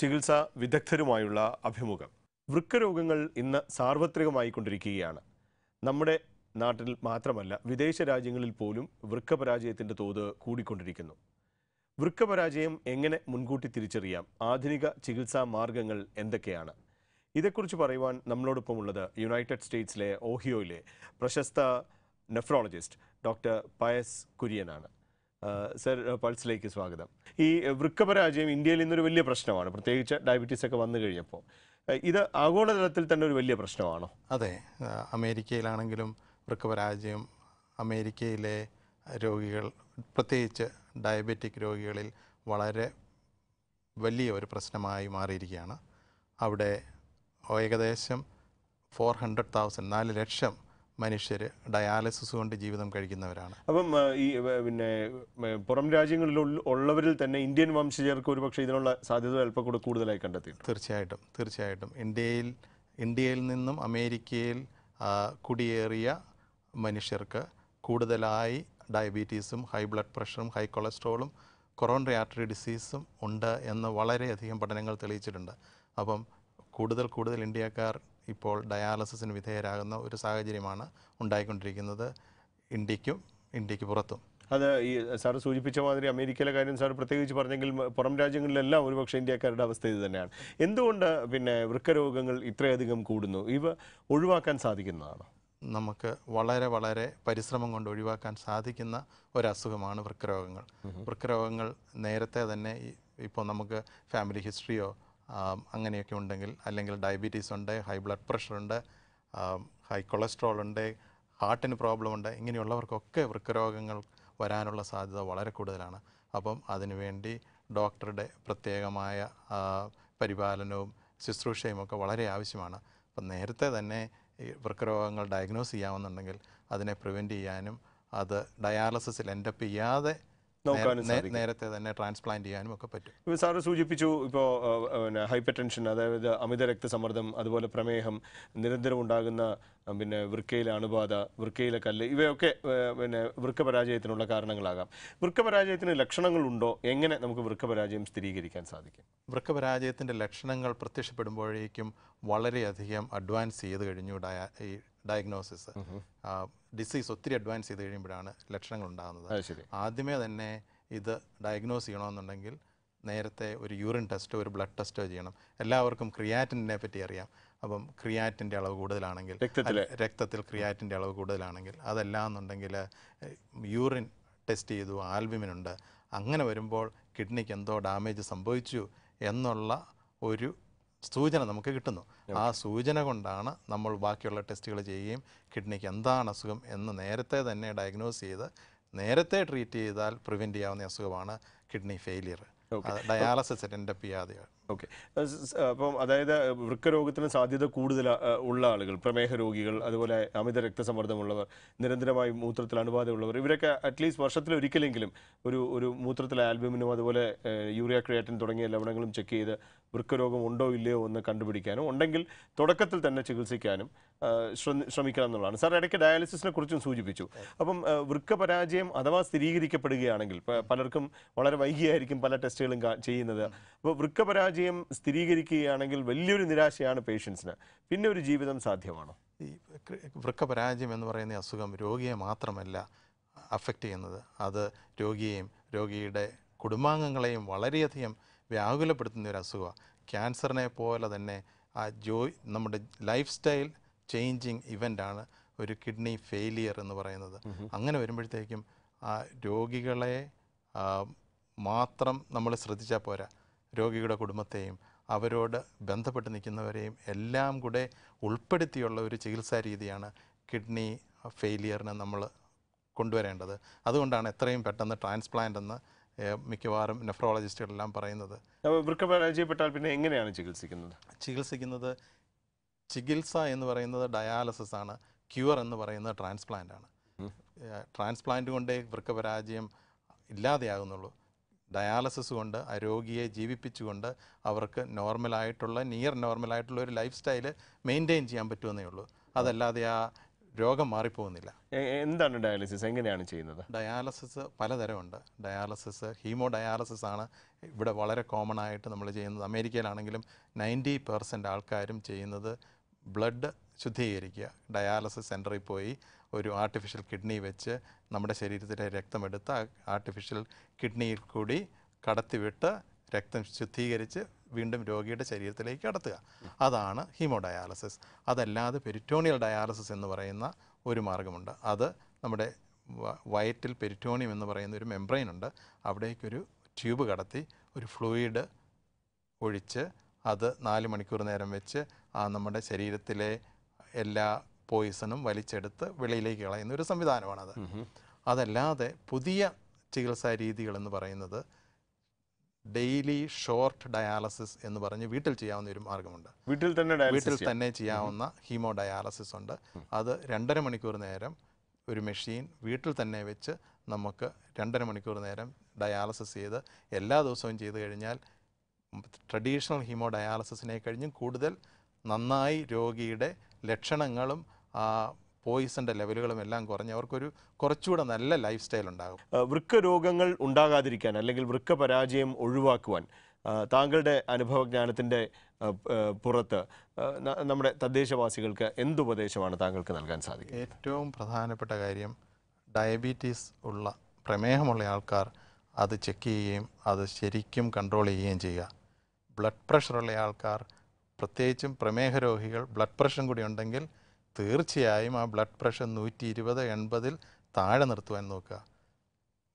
ചികിത്സാ വിദഗ്ധരുമായുള്ള അഭിമുഖം. വൃക്കരോഗങ്ങൾ ഇന്ന് സാർവത്രികമായി കൊണ്ടിരിക്കുകയാണ് നമ്മുടെ നാട്ടിൽ മാത്രമല്ല വിദേശ രാജ്യങ്ങളിൽ പോലും വൃക്കപരാജയത്തിന്റെ തോത് കൂടിക്കൊണ്ടിരിക്കുന്നു. വൃക്കപരാജയം എങ്ങനെ മുൻകൂട്ടി തിരിച്ചറിയാം? ആധുനിക ചികിത്സാ മാർഗങ്ങൾ എന്തൊക്കെയാണ്? ഇതേക്കുറിച്ച് പറയുവാൻ നമ്മളോടൊപ്പമുള്ളത് യുണൈറ്റഡ് സ്റ്റേറ്റ്സിലെ ഓഹിയോയിലെ പ്രശസ്ത നെഫ്രോളജിസ്റ്റ് ഡോക്ടർ പയസ് കുര്യനാണ്. സർ പൾസിലേക്ക് സ്വാഗതം. ഈ വൃക്കപരാജയം ഇന്ത്യയിൽ ഇന്നൊരു വലിയ പ്രശ്നമാണ്. പ്രത്യേകിച്ച് ഡയബറ്റീസ് ഒക്കെ വന്നു കഴിഞ്ഞപ്പോൾ. ഇത് ആഗോളതലത്തിൽ തന്നെ ഒരു വലിയ പ്രശ്നമാണോ? അതെ. അമേരിക്കയിലാണെങ്കിലും വൃക്കപരാജയം അമേരിക്കയിലെ രോഗികൾ പ്രത്യേകിച്ച് ഡയബറ്റിക് രോഗികളിൽ വളരെ വലിയ ഒരു പ്രശ്നമായി മാറിയിരിക്കുകയാണ്. അവിടെ ഏകദേശം ഫോർ ഹൺഡ്രഡ് തൗസൻഡ് നാല് ലക്ഷം മനുഷ്യർ ഡയാലിസിസ് കൊണ്ട് ജീവിതം കഴിക്കുന്നവരാണ്. അപ്പം ഈ പിന്നെ പുറം രാജ്യങ്ങളിൽ ഉള്ളവരിൽ തന്നെ ഇന്ത്യൻ വംശജർക്ക് ഒരുപക്ഷെ ഇതിനുള്ള സാധ്യത അല്പം കൂടെ കൂടുതലായി കണ്ടെത്തി തീർച്ചയായിട്ടും തീർച്ചയായിട്ടും. ഇന്ത്യയിൽ ഇന്ത്യയിൽ നിന്നും അമേരിക്കയിൽ കുടിയേറിയ മനുഷ്യർക്ക് കൂടുതലായി ഡയബറ്റീസും ഹൈ ബ്ലഡ് പ്രഷറും ഹൈ കൊളസ്ട്രോളും കൊറോണറി ആർട്ടറി ഡിസീസും ഉണ്ട് എന്ന് വളരെയധികം പഠനങ്ങൾ തെളിയിച്ചിട്ടുണ്ട്. അപ്പം കൂടുതൽ കൂടുതൽ ഇന്ത്യക്കാർ ഇപ്പോൾ ഡയാലിസിസിന് വിധേയരാകുന്ന ഒരു സാഹചര്യമാണ് ഉണ്ടായിക്കൊണ്ടിരിക്കുന്നത്. ഇന്ത്യക്കും ഇന്ത്യയ്ക്ക് പുറത്തും. അത് ഈ സാർ സൂചിപ്പിച്ച മാതിരി അമേരിക്കയിലെ കാര്യം സാർ പ്രത്യേകിച്ച് പറഞ്ഞെങ്കിൽ പുറം രാജ്യങ്ങളിലെല്ലാം ഒരുപക്ഷെ ഇന്ത്യക്കാരുടെ അവസ്ഥ ഇത് തന്നെയാണ്. എന്തുകൊണ്ട് പിന്നെ വൃക്കരോഗങ്ങൾ ഇത്രയധികം കൂടുന്നു? ഇവ ഒഴിവാക്കാൻ സാധിക്കുന്നതാണ്? നമുക്ക് വളരെ വളരെ പരിശ്രമം കൊണ്ട് ഒഴിവാക്കാൻ സാധിക്കുന്ന ഒരസുഖമാണ് വൃക്കരോഗങ്ങൾ. വൃക്കരോഗങ്ങൾ നേരത്തെ തന്നെ ഇപ്പോൾ നമുക്ക് ഫാമിലി ഹിസ്റ്ററിയോ അങ്ങനെയൊക്കെ ഉണ്ടെങ്കിൽ അല്ലെങ്കിൽ ഡയബറ്റീസ് ഉണ്ട് ഹൈ ബ്ലഡ് പ്രഷർ ഉണ്ട് ഹൈ കൊളസ്ട്രോൾ ഉണ്ട് ഹാർട്ടിന് പ്രോബ്ലം ഉണ്ട് ഇങ്ങനെയുള്ളവർക്കൊക്കെ വൃക്കരോഗങ്ങൾ വരാനുള്ള സാധ്യത വളരെ കൂടുതലാണ്. അപ്പം അതിനുവേണ്ടി ഡോക്ടറുടെ പ്രത്യേകമായ പരിപാലനവും ശുശ്രൂഷയും ഒക്കെ വളരെ ആവശ്യമാണ്. അപ്പം നേരത്തെ തന്നെ ഈ വൃക്കരോഗങ്ങൾ ഡയഗ്നോസ് ചെയ്യാമെന്നുണ്ടെങ്കിൽ അതിനെ പ്രിവെന്റ് ചെയ്യാനും അത് ഡയാലിസിസിൽ എൻഡപ്പ് ചെയ്യാതെ നോക്കാനും നേരത്തെ തന്നെ ട്രാൻസ്പ്ലാന്റ് ചെയ്യാനും ഒക്കെ പറ്റും. സാറ് സൂചിപ്പിച്ചു ഇപ്പോ പിന്നെ ഹൈപ്പർ ടെൻഷൻ അതായത് അമിത രക്തസമ്മർദ്ദം അതുപോലെ പ്രമേഹം നിരന്തരം ഉണ്ടാകുന്ന പിന്നെ വൃക്കയിലെ അണുബാധ വൃക്കയിലെ കല്ല് ഇവയൊക്കെ പിന്നെ വൃക്ക പരാജയത്തിനുള്ള കാരണങ്ങളാകാം. വൃക്ക പരാജയത്തിന് ലക്ഷണങ്ങളുണ്ടോ? എങ്ങനെ നമുക്ക് വൃക്ക പരാജയം സ്ഥിരീകരിക്കാൻ സാധിക്കും? വൃക്ക പരാജയത്തിന്റെ ലക്ഷണങ്ങൾ പ്രത്യക്ഷപ്പെടുമ്പോഴേക്കും വളരെയധികം അഡ്വാൻസ് ചെയ്ത് കഴിഞ്ഞു ഡയഗ്നോസിസ് ഡിസീസ് ഒത്തിരി അഡ്വാൻസ് ചെയ്ത് കഴിയുമ്പോഴാണ് ലക്ഷണങ്ങൾ ഉണ്ടാകുന്നത് ആദ്യമേ തന്നെ ഇത് ഡയഗ്നോസ് ചെയ്യണമെന്നുണ്ടെങ്കിൽ നേരത്തെ ഒരു യൂറിൻ ടെസ്റ്റോ ഒരു ബ്ലഡ് ടെസ്റ്റോ ചെയ്യണം. എല്ലാവർക്കും ക്രിയാറ്റിനെ പറ്റി അറിയാം. അപ്പം ക്രിയാറ്റിന്റെ അളവ് കൂടുതലാണെങ്കിൽ രക്തത്തിൽ ക്രിയാറ്റിന്റെ അളവ് കൂടുതലാണെങ്കിൽ അതല്ല എന്നുണ്ടെങ്കിൽ യൂറിൻ ടെസ്റ്റ് ചെയ്തു ആൽബിമിനുണ്ട് അങ്ങനെ വരുമ്പോൾ കിഡ്നിക്ക് എന്തോ ഡാമേജ് സംഭവിച്ചു എന്നുള്ള ഒരു സൂചന നമുക്ക് കിട്ടുന്നു. ആ സൂചന കൊണ്ടാണ് നമ്മൾ ബാക്കിയുള്ള ടെസ്റ്റുകൾ ചെയ്യുകയും കിഡ്നിക്ക് എന്താണ് അസുഖം എന്ന് നേരത്തെ തന്നെ ഡയഗ്നോസ് ചെയ്ത് നേരത്തെ ട്രീറ്റ് ചെയ്താൽ പ്രിവെന്റ് ചെയ്യാവുന്ന അസുഖമാണ് kidney failure dialysis end up ചെയ്യാതെ ഓക്കെ. അപ്പം അതായത് വൃക്കരോഗത്തിന് സാധ്യത കൂടുതൽ ഉള്ള ആളുകൾ പ്രമേഹ രോഗികൾ അതുപോലെ അമിത രക്തസമ്മർദ്ദമുള്ളവർ നിരന്തരമായി മൂത്രത്തിൽ അണുബാധയുള്ളവർ ഇവരൊക്കെ അറ്റ്ലീസ്റ്റ് വർഷത്തിൽ ഒരിക്കലെങ്കിലും ഒരു ഒരു മൂത്രത്തിലെ ആൽബമിനും അതുപോലെ യൂറിയ ക്രിയാറ്റിൻ തുടങ്ങിയ ലവണങ്ങളും ചെക്ക് ചെയ്ത് വൃക്കരോഗം ഉണ്ടോ ഇല്ലയോ എന്ന് കണ്ടുപിടിക്കാനും ഉണ്ടെങ്കിൽ തുടക്കത്തിൽ തന്നെ ചികിത്സിക്കാനും ശ്രമിക്കണം എന്നുള്ളതാണ്. സാർ ഇടയ്ക്ക് ഡയാലിസിസിനെ കുറിച്ചും സൂചിപ്പിച്ചു. അപ്പം വൃക്ക പരാജയം അഥവാ സ്ഥിരീകരിക്കപ്പെടുകയാണെങ്കിൽ പലർക്കും വളരെ വൈകിയായിരിക്കും പല ടെസ്റ്റുകളും ചെയ്യുന്നത്. അപ്പോൾ വൃക്ക പരാജയം സ്ഥിരീകരിക്കുകയാണെങ്കിൽ വലിയൊരു നിരാശയാണ് പേഷ്യൻസിന്. പിന്നെ ഒരു ജീവിതം സാധ്യമാണോ? ഈ വൃക്ക പരാജയം എന്ന് പറയുന്ന അസുഖം രോഗിയെ മാത്രമല്ല അഫക്റ്റ് ചെയ്യുന്നത്. അത് രോഗിയെയും രോഗിയുടെ കുടുംബാംഗങ്ങളെയും വളരെയധികം വ്യാകുലപ്പെടുത്തുന്ന ഒരു അസുഖമാണ് ക്യാൻസറിനെ പോലെ തന്നെ ആ ജോ നമ്മുടെ ലൈഫ് സ്റ്റൈൽ ചേഞ്ചിങ് ഇവന്റാണ് ഒരു കിഡ്നി ഫെയിലിയർ എന്ന് പറയുന്നത്. അങ്ങനെ വരുമ്പോഴത്തേക്കും ആ രോഗികളെ മാത്രം നമ്മൾ ശ്രദ്ധിച്ചാൽ പോരാ. രോഗിയുടെ കുടുംബത്തെയും അവരോട് ബന്ധപ്പെട്ട് നിൽക്കുന്നവരെയും എല്ലാം കൂടെ ഉൾപ്പെടുത്തിയുള്ള ഒരു ചികിത്സാ രീതിയാണ് കിഡ്നി ഫെയിലിയറിനെ നമ്മൾ കൊണ്ടുവരേണ്ടത്. അതുകൊണ്ടാണ് എത്രയും പെട്ടെന്ന് ട്രാൻസ്പ്ലാന്റ് എന്ന് മിക്കവാറും നെഫ്രോളജിസ്റ്റുകളെല്ലാം പറയുന്നത്. വൃക്ക പരാജയപ്പെട്ടാൽ പിന്നെ എങ്ങനെയാണ് ചികിത്സിക്കുന്നത്? ചികിത്സിക്കുന്നത് ചികിത്സ എന്ന് പറയുന്നത് ഡയാലിസിസ് ആണ്. ക്യൂർ എന്ന് പറയുന്നത് ട്രാൻസ്പ്ലാന്റ് ആണ്. ട്രാൻസ്പ്ലാന്റ് കൊണ്ടേ വൃക്കപരാജയം ഇല്ലാതെയാകുന്നുള്ളൂ. ഡയാലിസിസ് കൊണ്ട് ആ രോഗിയെ ജീവിപ്പിച്ചുകൊണ്ട് അവർക്ക് നോർമലായിട്ടുള്ള നിയർ നോർമലായിട്ടുള്ള ഒരു ലൈഫ് സ്റ്റൈൽ മെയിന്റെയിൻ ചെയ്യാൻ പറ്റുമെന്നേ ഉള്ളൂ. അതല്ലാതെ ആ രോഗം മാറിപ്പോകുന്നില്ല. എന്താണ് ഡയാലിസിസ്? എങ്ങനെയാണ് ചെയ്യുന്നത്? ഡയാലിസിസ് പലതരമുണ്ട്. ഡയാലിസിസ് ഹീമോ ഡയാലിസിസ് ആണ് ഇവിടെ വളരെ കോമൺ ആയിട്ട് നമ്മൾ ചെയ്യുന്നത്. അമേരിക്കയിലാണെങ്കിലും നയന്റി പെർസെന്റ് ആൾക്കാരും ചെയ്യുന്നത് ബ്ലഡ് ശുദ്ധീകരിക്കുക ഡയാലിസിസ് സെന്ററിൽ പോയി ഒരു ആർട്ടിഫിഷ്യൽ കിഡ്നി വെച്ച് നമ്മുടെ ശരീരത്തിലെ രക്തമെടുത്ത് ആർട്ടിഫിഷ്യൽ കിഡ്നിയിൽ കൂടി കടത്തിവിട്ട് രക്തം ശുദ്ധീകരിച്ച് വീണ്ടും രോഗിയുടെ ശരീരത്തിലേക്ക് കടത്തുക. അതാണ് ഹീമോ ഡയാലിസിസ് അതല്ലാതെ പെരിറ്റോണിയൽ ഡയാലിസിസ് എന്ന് പറയുന്ന ഒരു മാർഗമുണ്ട്. അത് നമ്മുടെ വയറ്റിൽ പെരിറ്റോണിയം എന്ന് പറയുന്ന ഒരു മെംബ്രെയിൻ ഉണ്ട്. അവിടേക്കൊരു ട്യൂബ് കടത്തി ഒരു ഫ്ലൂയിഡ് ഒഴിച്ച് അത് നാല് മണിക്കൂർ നേരം വെച്ച് ആ നമ്മുടെ ശരീരത്തിലെ എല്ലാ പോയിസണും വലിച്ചെടുത്ത് വെളിയിലേക്ക് കളയുന്ന ഒരു സംവിധാനമാണത്. അതല്ലാതെ പുതിയ ചികിത്സാ രീതികൾ എന്ന് പറയുന്നത് ഡെയിലി ഷോർട്ട് ഡയാലിസിസ് എന്ന് പറഞ്ഞ് വീട്ടിൽ ചെയ്യാവുന്ന ഒരു മാർഗമുണ്ട്. വീട്ടിൽ തന്നെ വീട്ടിൽ തന്നെ ചെയ്യാവുന്ന ഹീമോ ഡയാലിസിസ് ഉണ്ട് അത് രണ്ടര മണിക്കൂർ നേരം ഒരു മെഷീൻ വീട്ടിൽ തന്നെ വെച്ച് നമുക്ക് രണ്ടര മണിക്കൂർ നേരം ഡയാലിസിസ് ചെയ്ത് എല്ലാ ദിവസവും ചെയ്തു കഴിഞ്ഞാൽ ട്രഡീഷണൽ ഹീമോ ഡയാലിസിസിനെ കഴിഞ്ഞും കൂടുതൽ നന്നായി രോഗിയുടെ ലക്ഷണങ്ങളും പോയിസന്റെ ലെവലുകളും എല്ലാം കുറഞ്ഞ് അവർക്കൊരു കുറച്ചുകൂടെ നല്ല ലൈഫ് സ്റ്റൈൽ ഉണ്ടാകും. വൃക്ക രോഗങ്ങൾ ഉണ്ടാകാതിരിക്കാൻ അല്ലെങ്കിൽ വൃക്ക പരാജയം ഒഴിവാക്കുവാൻ താങ്കളുടെ അനുഭവജ്ഞാനത്തിന്റെ ആ, ആ, പുറത്ത് നമ്മുടെ തദ്ദേശവാസികൾക്ക് എന്തുപദേശമാണ് താങ്കൾക്ക് നൽകാൻ സാധിക്കുക ഏറ്റവും പ്രധാനപ്പെട്ട കാര്യം ഡയബറ്റീസ് ഉള്ള പ്രമേഹമുള്ള ആൾക്കാർ അത് ചെക്ക് ചെയ്യുകയും അത് ശരിക്കും കൺട്രോൾ ചെയ്യുകയും ചെയ്യുക. ബ്ലഡ് പ്രഷറുള്ള ആൾക്കാർ പ്രത്യേകിച്ചും പ്രമേഹ രോഗികൾ ബ്ലഡ് പ്രഷറും കൂടി ഉണ്ടെങ്കിൽ തീർച്ചയായും ആ ബ്ലഡ് പ്രഷർ നൂറ്റി ഇരുപത് എൺപതിൽ താഴെ നിർത്തുവാൻ നോക്കുക.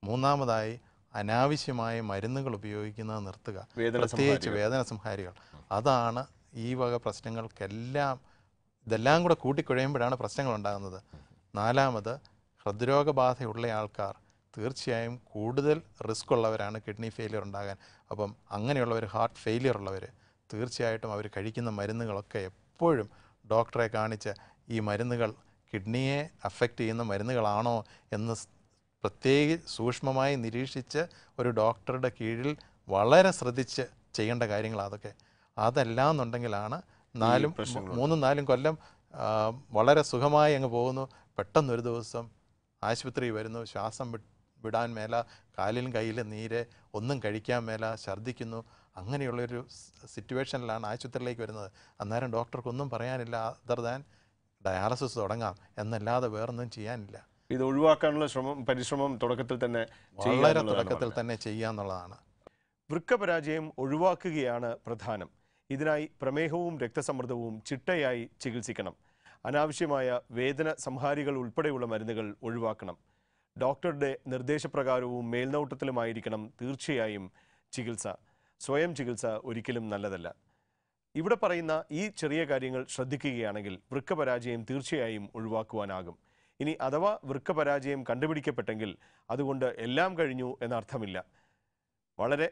മൂന്നാമതായി അനാവശ്യമായ മരുന്നുകൾ ഉപയോഗിക്കുന്നത് നിർത്തുക. പ്രത്യേകിച്ച്. വേദന സംഹാരികൾ. അതാണ് ഈ വക പ്രശ്നങ്ങൾക്കെല്ലാം ഇതെല്ലാം കൂടെ കൂട്ടിക്കുഴയുമ്പോഴാണ് പ്രശ്നങ്ങൾ ഉണ്ടാകുന്നത്. നാലാമത് ഹൃദ്രോഗബാധയുള്ള ആൾക്കാർ തീർച്ചയായും കൂടുതൽ റിസ്ക് ഉള്ളവരാണ് കിഡ്നി ഫെയിലിയർ ഉണ്ടാകാൻ. അപ്പം അങ്ങനെയുള്ളവർ ഹാർട്ട് ഫെയിലിയർ ഉള്ളവർ തീർച്ചയായിട്ടും അവർ കഴിക്കുന്ന മരുന്നുകളൊക്കെ എപ്പോഴും ഡോക്ടറെ കാണിച്ച് ഈ മരുന്നുകൾ കിഡ്നിയെ അഫക്റ്റ് ചെയ്യുന്ന മരുന്നുകളാണോ എന്ന് പ്രത്യേകിച്ച് പ്രത്യേക സൂക്ഷ്മമായി നിരീക്ഷിച്ച് ഒരു ഡോക്ടറുടെ കീഴിൽ വളരെ ശ്രദ്ധിച്ച് ചെയ്യേണ്ട കാര്യങ്ങൾ അതൊക്കെ. അതല്ല എന്നുണ്ടെങ്കിലാണ് നാലും മൂന്നും നാലും കൊല്ലം വളരെ സുഖമായി അങ്ങ് പോകുന്നു. പെട്ടെന്നൊരു ദിവസം ആശുപത്രി വരുന്നു. ശ്വാസം വിടാൻ മേല കാലിലും കയ്യിലും നീര് ഒന്നും കഴിക്കാൻ മേല ഛർദ്ദിക്കുന്നു. അങ്ങനെയുള്ളൊരു സിറ്റുവേഷനിലാണ് ആശുപത്രിയിലേക്ക് വരുന്നത്. അന്നേരം ഡോക്ടർക്കൊന്നും പറയാനില്ല അതർ ദാൻ ഡയാലിസിസ് തുടങ്ങാം എന്നല്ലാതെ വേറൊന്നും ചെയ്യാനില്ല. ഇത് ഒഴിവാക്കാനുള്ള ശ്രമം പരിശ്രമം തുടക്കത്തിൽ തന്നെ വളരെ തുടക്കത്തിൽ തന്നെ ചെയ്യാന്നുള്ളതാണ്. വൃക്കപരാജയം വൃക്ക പരാജയം ഒഴിവാക്കുകയാണ് പ്രധാനം. ഇതിനായി പ്രമേഹവും രക്തസമ്മർദ്ദവും ചിട്ടയായി ചികിത്സിക്കണം. അനാവശ്യമായ വേദന സംഹാരികൾ ഉൾപ്പെടെയുള്ള മരുന്നുകൾ ഒഴിവാക്കണം. ഡോക്ടറുടെ നിർദ്ദേശപ്രകാരവും മേൽനോട്ടത്തിലുമായിരിക്കണം തീർച്ചയായും ചികിത്സ. സ്വയം ചികിത്സ ഒരിക്കലും നല്ലതല്ല. ഇവിടെ പറയുന്ന ഈ ചെറിയ കാര്യങ്ങൾ ശ്രദ്ധിക്കുകയാണെങ്കിൽ വൃക്കപരാജയം തീർച്ചയായും ഒഴിവാക്കുവാനാകും. ഇനി അഥവാ വൃക്കപരാജയം കണ്ടുപിടിക്കപ്പെട്ടെങ്കിൽ അതുകൊണ്ട് എല്ലാം കഴിഞ്ഞു എന്നർത്ഥമില്ല. വളരെ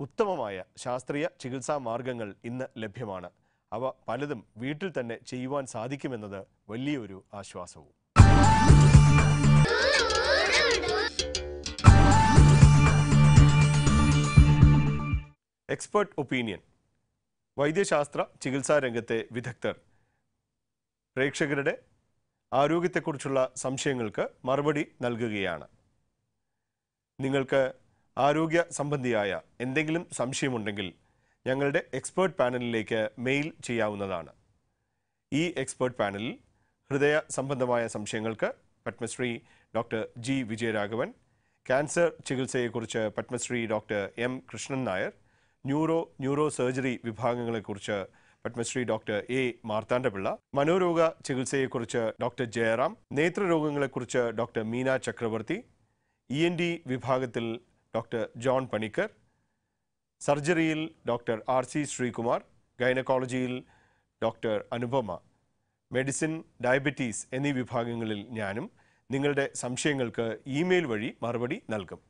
ഉത്തമമായ ശാസ്ത്രീയ ചികിത്സാ മാർഗങ്ങൾ ഇന്ന് ലഭ്യമാണ്. അവ പലതും വീട്ടിൽ തന്നെ ചെയ്യുവാൻ സാധിക്കുമെന്നത് വലിയൊരു ആശ്വാസവും. എക്സ്പേർട്ട് ഒപ്പീനിയൻ വൈദ്യശാസ്ത്ര ചികിത്സാ രംഗത്തെ വിദഗ്ധർ. പ്രേക്ഷകരുടെ ആരോഗ്യത്തെക്കുറിച്ചുള്ള സംശയങ്ങൾക്ക് മറുപടി നൽകുകയാണ്. നിങ്ങൾക്ക് ആരോഗ്യ സംബന്ധിയായ എന്തെങ്കിലും സംശയമുണ്ടെങ്കിൽ ഞങ്ങളുടെ എക്സ്പേർട്ട് പാനലിലേക്ക് മെയിൽ ചെയ്യാവുന്നതാണ്. ഈ എക്സ്പേർട്ട് പാനലിൽ ഹൃദയ സംബന്ധമായ സംശയങ്ങൾക്ക് Padmashri doctor G Vijayaraghavan cancer ചികിത്സയെക്കുറിച്ച് Padmashri doctor M Krishnan Nair neuro neuro surgery വിഭാഗങ്ങളെക്കുറിച്ച് Padmashri doctor A Marthandapillai മനോരോഗ ചികിത്സയെക്കുറിച്ച് doctor Jayaram നേത്രരോഗങ്ങളെക്കുറിച്ച് doctor Meena Chakravarthy E N T വിഭാഗത്തിൽ ഡോക്ടർ ജോൺ പണിക്കർ സർജറിയിൽ ഡോക്ടർ ആർ സി ശ്രീകുമാർ ഗൈനക്കോളജിയിൽ ഡോക്ടർ അനുപമ മെഡിസിൻ ഡയബറ്റീസ് എന്നീ വിഭാഗങ്ങളിൽ ഞാനും. നിങ്ങളുടെ സംശയങ്ങൾക്ക് ഇമെയിൽ വഴി മറുപടി നൽകും.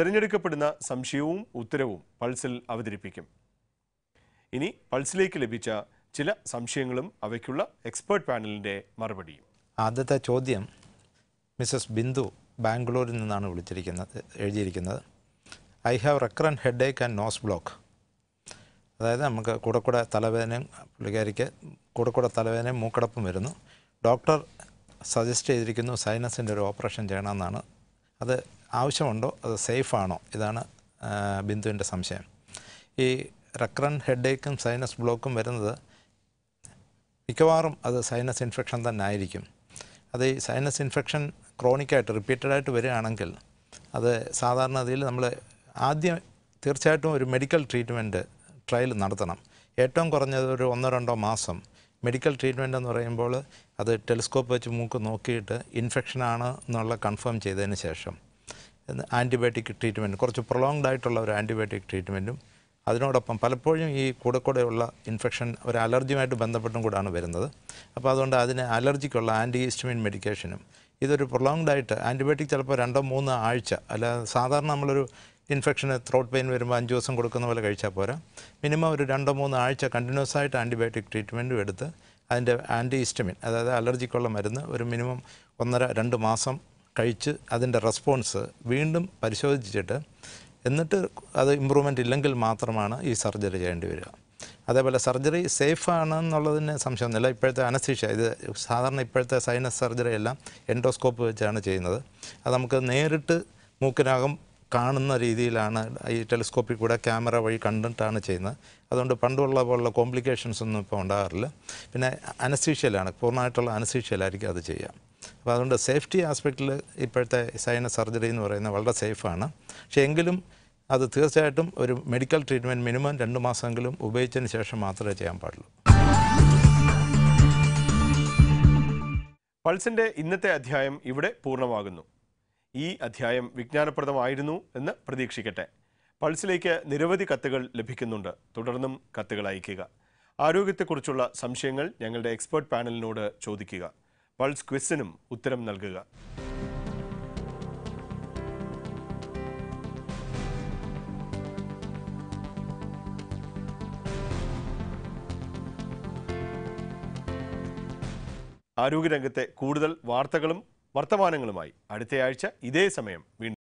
തിരഞ്ഞെടുക്കപ്പെടുന്ന സംശയവും ഉത്തരവും പൾസിൽ അവതരിപ്പിക്കും. ഇനി പൾസിലേക്ക് ലഭിച്ച ചില സംശയങ്ങളും അവയ്ക്കുള്ള എക്സ്പേർട്ട് പാനലിന്റെ മറുപടിയും. ആദ്യത്തെ ചോദ്യം മിസ്സസ് ബിന്ദു ബാംഗ്ലൂരിൽ നിന്നാണ് വിളിച്ചിരിക്കുന്നത് എഴുതിയിരിക്കുന്നത്. I have recurrent headache and nose block. അതായത് നമുക്ക് കൂടെ കൂടെ തലവേദനയും പുള്ളിക്കാരിക്ക് കൂടെ കൂടെ തലവേദനയും മൂക്കടപ്പും വരുന്നു. ഡോക്ടർ സജസ്റ്റ് ചെയ്തിരിക്കുന്നു സൈനസിന്റെ ഒരു ഓപ്പറേഷൻ ചെയ്യണമെന്നാണ്. അത് ആവശ്യമുണ്ടോ? അത് സേഫാണോ? ഇതാണ് ബിന്ദുവിന്റെ സംശയം. ഈ റക്രൻ ഹെഡേക്കും സൈനസ് ബ്ലോക്കും വരുന്നത് മിക്കവാറും അത് സൈനസ് ഇൻഫെക്ഷൻ തന്നെ ആയിരിക്കും അത് ഈ സൈനസ് ഇൻഫെക്ഷൻ ക്രോണിക്കായിട്ട് റിപ്പീറ്റഡായിട്ട് വരികയാണെങ്കിൽ അത് അതിൽ നമ്മൾ ആദ്യം തീർച്ചയായിട്ടും ഒരു മെഡിക്കൽ ട്രീറ്റ്മെന്റ് ട്രയൽ നടത്തണം. ഏറ്റവും കുറഞ്ഞത് ഒരു ഒന്നോ രണ്ടോ മാസം. മെഡിക്കൽ ട്രീറ്റ്മെന്റ് എന്ന് പറയുമ്പോൾ അത് ടെലിസ്കോപ്പ് വെച്ച് മൂക്ക് നോക്കിയിട്ട് ഇൻഫെക്ഷനാണ് എന്നുള്ള കൺഫേം ചെയ്തതിന് ശേഷം ആന്റിബയോട്ടിക് ട്രീറ്റ്മെന്റ് കുറച്ച് പ്രൊലോങ്ഡ് ആയിട്ടുള്ള ഒരു ആന്റിബയോട്ടിക് ട്രീറ്റ്മെന്റും അതിനോടൊപ്പം പലപ്പോഴും ഈ കൂടെ കൂടെയുള്ള ഇൻഫെക്ഷൻ ഒരു അലർജിയുമായിട്ട് ബന്ധപ്പെട്ടും കൂടാണ് വരുന്നത്. അപ്പോൾ അതുകൊണ്ട് അതിന് അലർജിക്കുള്ള ആന്റി ഹിസ്റ്റമിൻ മെഡിക്കേഷനും ഇതൊരു പ്രൊലോങ്ഡ് ആയിട്ട് ആന്റിബയോട്ടിക് ചിലപ്പോൾ രണ്ടോ മൂന്നോ ആഴ്ച അല്ല സാധാരണ നമ്മളൊരു ഇൻഫെക്ഷന് ത്രോട്ട് പെയിൻ വരുമ്പോൾ അഞ്ച് ദിവസം കൊടുക്കുന്ന പോലെ കഴിച്ചാൽ പോരാ. മിനിമം ഒരു രണ്ടോ മൂന്നോ ആഴ്ച കണ്ടിന്യൂസ് ആയിട്ട് ആന്റിബയോട്ടിക് ട്രീറ്റ്മെന്റും എടുത്ത് അതിന്റെ ആന്റി ഹിസ്റ്റമിൻ അതായത് അലർജിക്കുള്ള മരുന്ന് ഒരു മിനിമം ഒന്നര രണ്ട് മാസം കഴിച്ച് അതിന്റെ റെസ്പോൺസ് വീണ്ടും പരിശോധിച്ചിട്ട് എന്നിട്ട് അത് ഇമ്പ്രൂവ്മെന്റ് ഇല്ലെങ്കിൽ മാത്രമാണ് ഈ സർജറി ചെയ്യേണ്ടി വരിക. അതേപോലെ സർജറി സേഫ് ആണെന്നുള്ളതിന് സംശയമൊന്നുമില്ല. ഇപ്പോഴത്തെ അനസ്തീഷ്യ ഇത് സാധാരണ ഇപ്പോഴത്തെ സൈനസ് സർജറി എല്ലാം എൻഡോസ്കോപ്പ് വെച്ചാണ് ചെയ്യുന്നത്. അത് നമുക്ക് നേരിട്ട് മൂക്കിനകം കാണുന്ന രീതിയിലാണ് ഈ ടെലിസ്കോപ്പിൽ കൂടെ ക്യാമറ വഴി കണ്ടിട്ടാണ് ചെയ്യുന്നത്. അതുകൊണ്ട് പണ്ടുള്ള പോലുള്ള കോംപ്ലിക്കേഷൻസ് ഒന്നും ഇപ്പോൾ ഉണ്ടാകാറില്ല. പിന്നെ അനസ്തീഷ്യയിലാണ് പൂർണമായിട്ടുള്ള അനസ്തീഷ്യയിലായിരിക്കും അത് ചെയ്യുക. അപ്പോൾ അതുകൊണ്ട് സേഫ്റ്റി ആസ്പെക്റ്റിൽ ഇപ്പോഴത്തെ സൈന സർജറി എന്ന് പറയുന്നത് വളരെ സേഫാണ്. പക്ഷേ എങ്കിലും അത് തീർച്ചയായിട്ടും ഒരു മെഡിക്കൽ ട്രീറ്റ്മെന്റ് മിനിമം രണ്ട് മാസമെങ്കിലും ഉപയോഗിച്ചതിന് ശേഷം മാത്രമേ ചെയ്യാൻ പാടുള്ളൂ. പൾസിന്റെ ഇന്നത്തെ അധ്യായം ഇവിടെ പൂർണമാകുന്നു. ഈ അധ്യായം വിജ്ഞാനപ്രദമായിരുന്നു എന്ന് പ്രതീക്ഷിക്കട്ടെ. പൾസിലേക്ക് നിരവധി കത്തുകൾ ലഭിക്കുന്നുണ്ട്. തുടർന്നും കത്തുകൾ അയയ്ക്കുക. ആരോഗ്യത്തെക്കുറിച്ചുള്ള സംശയങ്ങൾ ഞങ്ങളുടെ എക്സ്പേർട്ട് പാനലിനോട് ചോദിക്കുക. പൾസ് ക്വിസിനും ഉത്തരം നൽകുക. ആരോഗ്യരംഗത്തെ കൂടുതൽ വാർത്തകളും വർത്തമാനങ്ങളുമായി അടുത്തയാഴ്ച ഇതേ സമയം വീണ്ടും